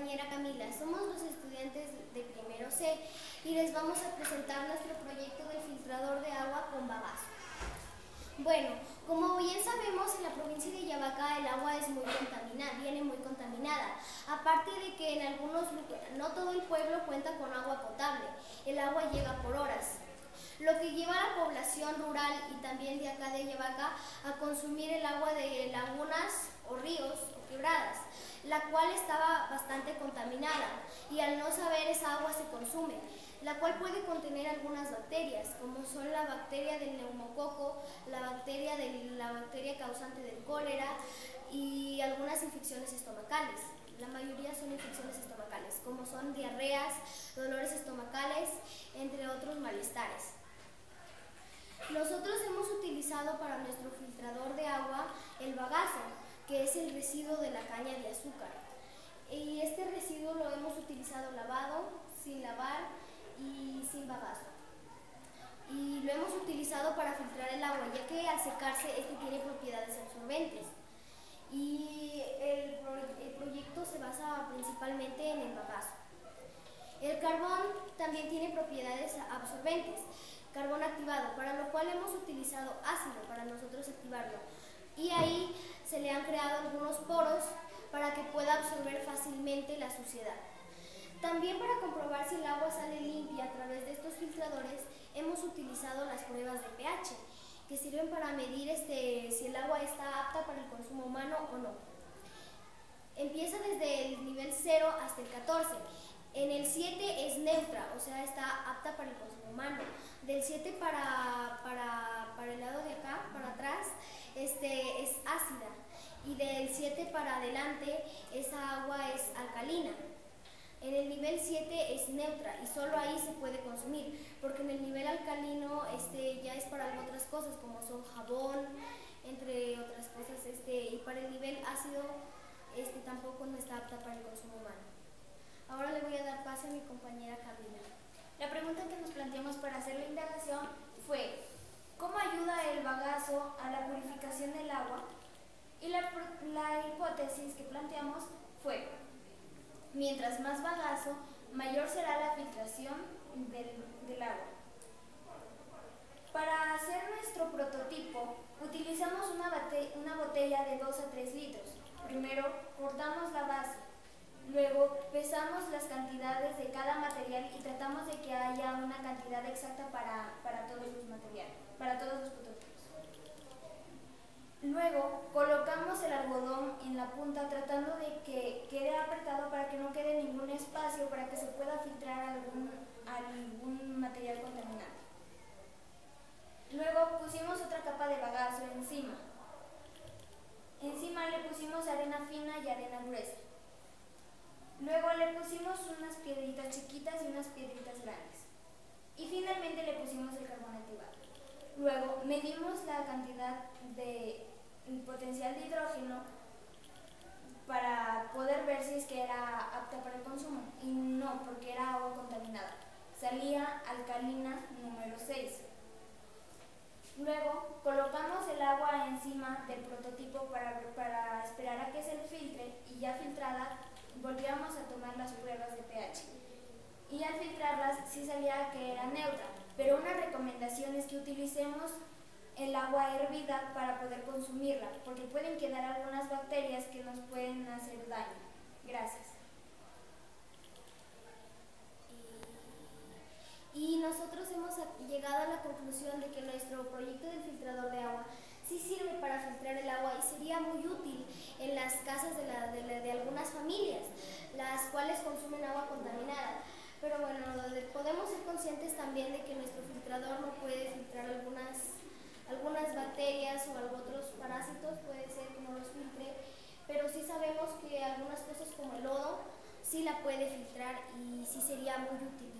compañera Camila, somos los estudiantes de primero C y les vamos a presentar nuestro proyecto del filtrador de agua con bagazo. Bueno, como bien sabemos, en la provincia de Yabaca el agua es muy contaminada, viene muy contaminada. Aparte de que en algunos lugares, no todo el pueblo cuenta con agua potable, el agua llega por horas. Lo que lleva a la población rural y también de acá de Yabaca a consumir el agua de lagunas o ríos o quebradas la cual estaba bastante contaminada y al no saber esa agua se consume, la cual puede contener algunas bacterias, como son la bacteria del neumococo, la bacteria, de, la bacteria causante del cólera y algunas infecciones estomacales. La mayoría son infecciones estomacales, como son diarreas, dolores estomacales, entre otros malestares. Nosotros hemos utilizado para nuestro filtrador de agua el bagazo, que es el residuo de la caña de azúcar. Y este residuo lo hemos utilizado lavado, sin lavar y sin bagazo. Y lo hemos utilizado para filtrar el agua, ya que al secarse este tiene propiedades absorbentes. Y el, el proyecto se basa principalmente en el bagazo. El carbón también tiene propiedades absorbentes, carbón activado, para cual hemos utilizado ácido para nosotros activarlo. Y ahí se le han creado algunos poros para que pueda absorber fácilmente la suciedad. También para comprobar si el agua sale limpia a través de estos filtradores, hemos utilizado las pruebas de pH, que sirven para medir este, si el agua está apta para el consumo humano o no. Empieza desde el nivel 0 hasta el 14. En el 7 es neutra, o sea, está apta para el consumo humano. Del 7 para, para, para el lado de acá, para atrás, este, es ácida y del 7 para adelante esa agua es alcalina. En el nivel 7 es neutra y solo ahí se puede consumir, porque en el nivel alcalino este, ya es para otras cosas como son jabón, entre otras cosas, este, y para el nivel ácido este, tampoco no está apta para el consumo humano. Ahora le voy a dar paso a mi compañera Camila. La pregunta que nos planteamos para hacer la indagación fue, ¿Cómo ayuda el bagazo a la purificación del agua? Y la, hipótesis que planteamos fue, mientras más bagazo, mayor será la filtración del, agua. Para hacer nuestro prototipo, utilizamos una, una botella de 2 a 3 litros. Primero, cortamos la base. Luego, pesamos las cantidades de cada material y tratamos de que haya una cantidad exacta para, para todos los materiales para todos los prototipos. Luego colocamos el algodón en la punta tratando de que quede apretado para que no quede ningún espacio para que se pueda filtrar algún, algún material contaminante. Luego pusimos otra capa de bagazo encima. Encima le pusimos arena fina y arena gruesa. Luego le pusimos unas piedritas chiquitas y unas piedritas grandes. Y finalmente le pusimos el carbón activado. Luego medimos la cantidad de potencial de hidrógeno para poder ver si es que era apta para el consumo. Y no, porque era agua contaminada. Salía alcalina número 6. Luego colocamos el agua encima del prototipo para, para esperar a que se filtre y ya filtrada volvíamos a tomar las pruebas de pH. Y al filtrarlas sí salía que era neutra pero una recomendación es que utilicemos el agua hervida para poder consumirla, porque pueden quedar algunas bacterias que nos pueden hacer daño. Gracias. Y nosotros hemos llegado a la conclusión de que nuestro proyecto del filtrador de agua sí sirve para filtrar el agua y sería muy útil en las casas de, de algunas familias, las cuales consumen agua contaminada. Pero bueno, podemos ser conscientes también de que nuestro filtrador no puede sí la puede filtrar y sí sería muy útil.